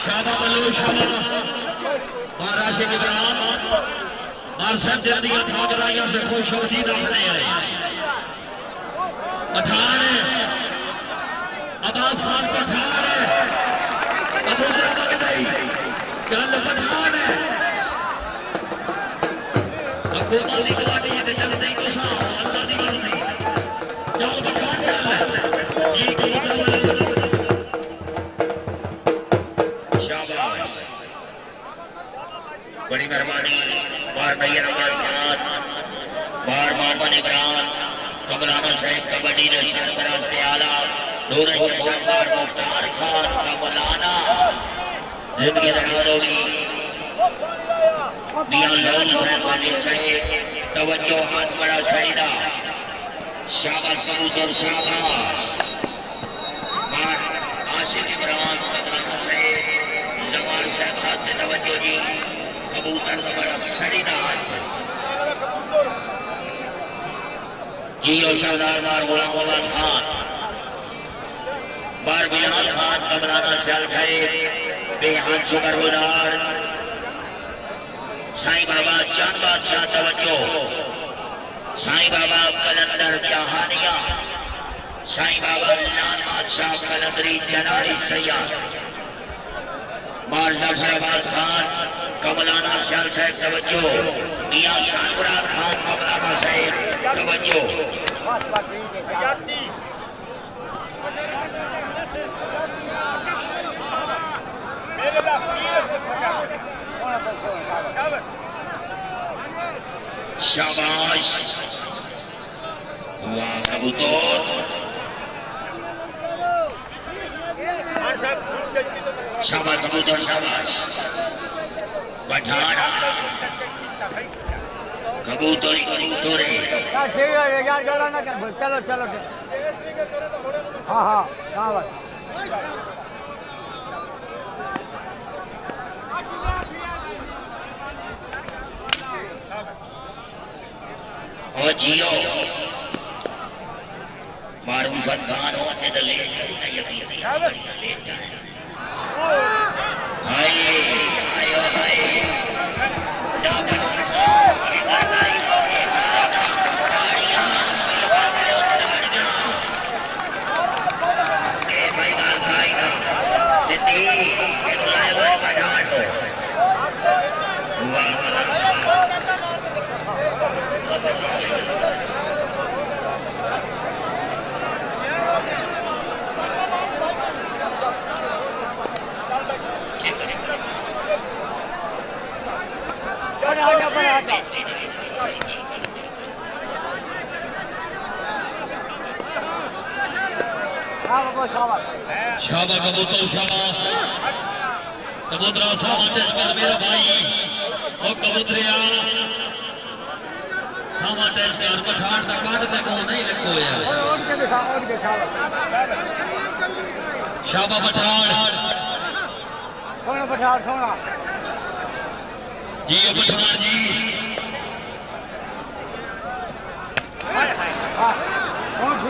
شابہ بلو شابہ مہاراج Gujarat martial جلدیاں تھا گرائیاں سے خوش ہو جی دکھنے آئے۔ پٹھان عباس خان پٹھان ابو درہ مگدئی چل پٹھان حکومت دی گواٹی ہے چل نہیں کسا بڑی مہربانی بار بھائی نماز بار محمد عمران کمرانا شیخ کبڈی نے سرفراز کے آلہ نور چشمار مختار خان کا مولانا زندگی درود ہوگی میاں زون صاحب علی صاحب توجہ ہاتھ بڑا شہیدہ شاباش کبوتر شاباش بار عاشق عمران کمرانا شیخ زمان شیخ صاحب سے توجہ جی کبوتر نمبر سڑیدہ ہاتھ جیو سردار بار غلام عباس خان۔ بار بلال خان کمرانا شال صاحب، بے ہاتھ شکر گزار۔ سائیں بابا چاند بادشاہ توجہ۔ سائیں بابا، کلندر جہانیہ۔ سائیں بابا لال بادشاہ، کلندری جناری سیاح۔ بار ظفر خان، کملانا شال صاحب، توجہ۔ میاں شاہرات خان کملانا صاحب، توجہ۔ شاباش، واہ، کبوتر۔ شاباش کبوتر شاباش. پٹھان. کبوتری کبوترے ٹھیک ہے یار گلا نہ کر چلو چلو ہاں ہاں ہاں بھائی او جیو. معروفت خان ہو اپنے تو لیٹ کری نا یقین نہیں بڑیا لیٹ جائے ہائے آئے ہائے ڈاکٹر یہ بات آئی تاڑیاں میرے پاس ہے تاڑیاں اے بھائی بار کھائی نا سدھی ایک لائے بھائی بڑھان ہو واہ بڑا آ جا بڑا آ جا ہاں بابا شاباش شابہ کبوتر شابہ کبوترہ سامان کر میرا بھائی۔ او کبوتریا۔ سامان ٹیچ کر پٹھان دا کاٹ دے کو نہیں لکھو یا اور اور شاباش شابہ پٹھان۔ سونا پٹھار سونا۔ جی پٹھان جی۔ کون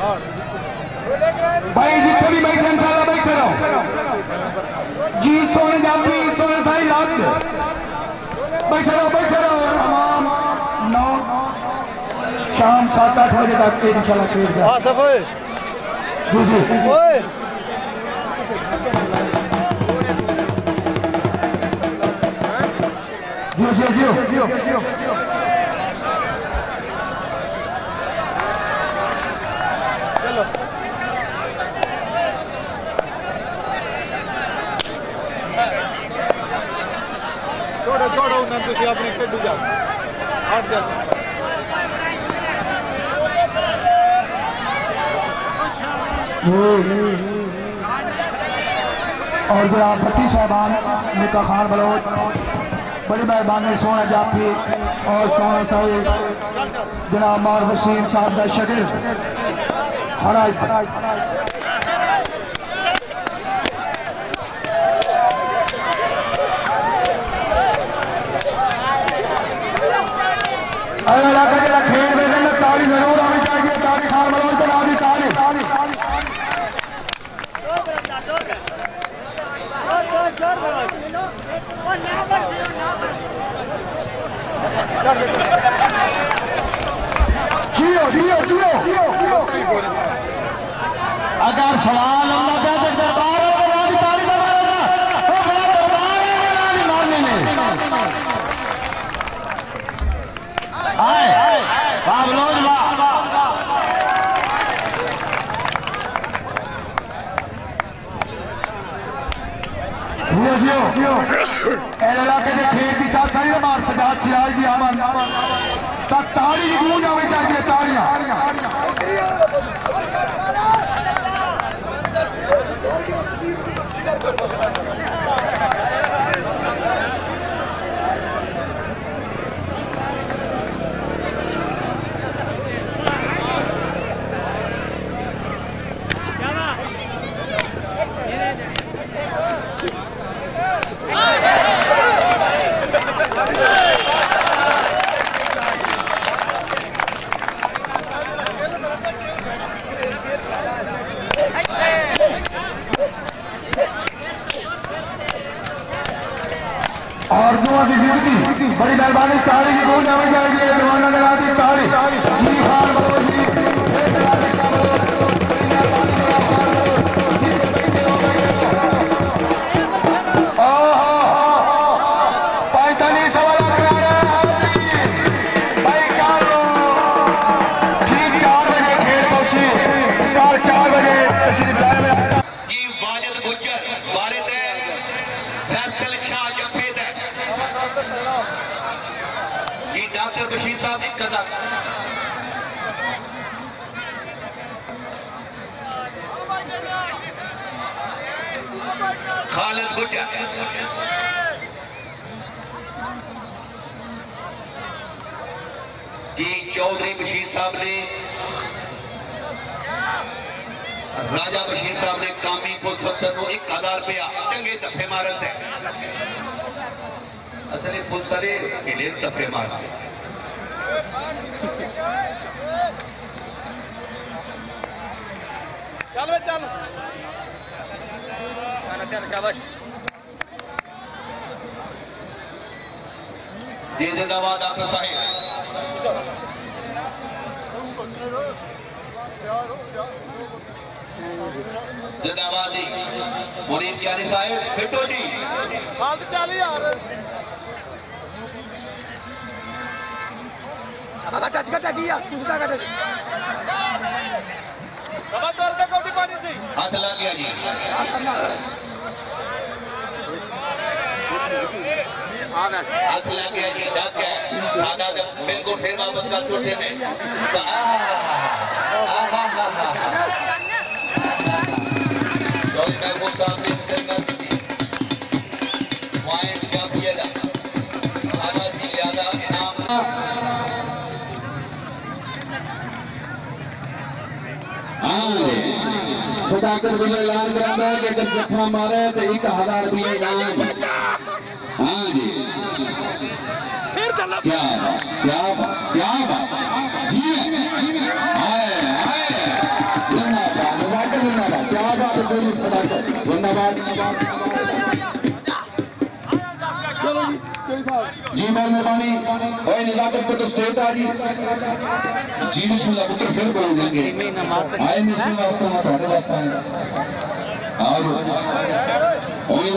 ہاں بھائی جتھے بھی بیٹھے انشاءاللہ بیٹھے رہو۔ جی سونے جاتی سونے تھائی لاکھ بیٹھے رہو بیٹھے رہو۔ تمام نو۔ شام سات آٹھ بجے تک انشاءاللہ کھیل جائے۔ جی جی۔ جی چھوڑو چھوڑو انہیں تسی اپنی کھیڈی جاؤ ہٹ جا سکتا اور جناب بھٹی صاحبان نکا خان بلوچ بڑی مہربانی سونا جاتی اور سونا صاحب جناب مار وسیم صاحب کا شگر ہرائی اگر علاقہ جڑا کھیل میں نے تالی ضرور آنی چاہیے تالی خان بلوچ تو نام دی تالی جیو جیو جیو اگر سوال اللہ پہ تو دربار ہے تو نام دی تالی کا مارے گا وہ بڑا دربار ہے وہ نام دی مارنے نے آئے بابلوج واہ جیو جیو جیو اے علاقے دے کھیت دی چاہ ساری مار سجاد سراج دی آمن تا تاڑی دی گونج آوے چاہیے تاڑیاں اور دعا کی زندگی بڑی مہربانی تاڑی کی گونج جائے گی، جوانہ نے دی تاڑی جی ہاں، خان بلو جی، یہ ڈاکٹر بشیر صاحب کی قدر۔ خالد گجر جی چودھری بشیر صاحب نے، راجہ بشیر صاحب نے کامی کو سب کو ایک ہزار روپیہ چنگے دفے مارت ہے سارے کلے دفے مارا چل چل۔ جی زندہ باد آپ صاحب۔ زندہ باد جی مرید کیانی صاحب؟ پھٹو جی۔ ہاتھ لگ گیا جی ہاتھ لگ گیا جی ڈاک ہے۔ سادہ پھر واپس کا چوسے میں۔ صداقت بلے اعلان کرنا ہے کہ اگر جفا مارے تو ایک ہزار روپیہ انعام ہاں جی۔ کیا بات کیا بات کیا بات۔ جی۔ آئے آئے زندہ باد صداقت باد کیا بات ہے کوئی صداقت زندہ باد۔ کی بہت مہربانی۔ اے نظافت پر تو سٹیٹ آ جی بسم اللہ پتر، پھر بول دیں گے آئے میں اسی واسطے، میں تھوڑے واسطے آئے آؤ اور یہ